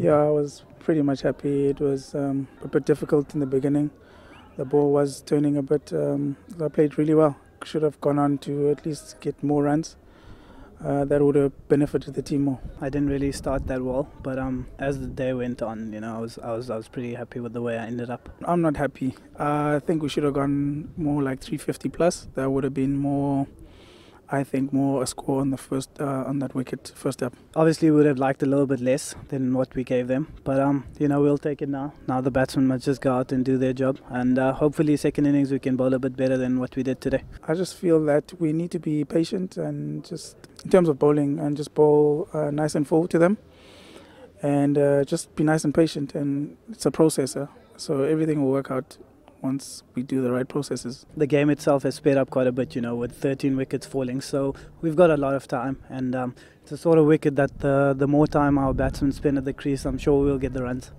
Yeah, I was pretty much happy. It was um, a bit difficult in the beginning. The ball was turning a bit. Um, I played really well. Should have gone on to at least get more runs. Uh, that would have benefited the team more. I didn't really start that well, but um, as the day went on, you know, I was I was I was pretty happy with the way I ended up. I'm not happy. Uh, I think we should have gone more like 350 plus. That would have been more I think more a score on the first uh, on that wicket first up. Obviously, we would have liked a little bit less than what we gave them, but um, you know we'll take it now. Now the batsmen must just go out and do their job, and uh, hopefully second innings we can bowl a bit better than what we did today. I just feel that we need to be patient and just in terms of bowling and just bowl uh, nice and full to them, and uh, just be nice and patient. And it's a processor, so everything will work out once we do the right processes. The game itself has sped up quite a bit, you know, with 13 wickets falling. So we've got a lot of time, and um, it's a sort of wicket that the, the more time our batsmen spend at the crease, I'm sure we'll get the runs.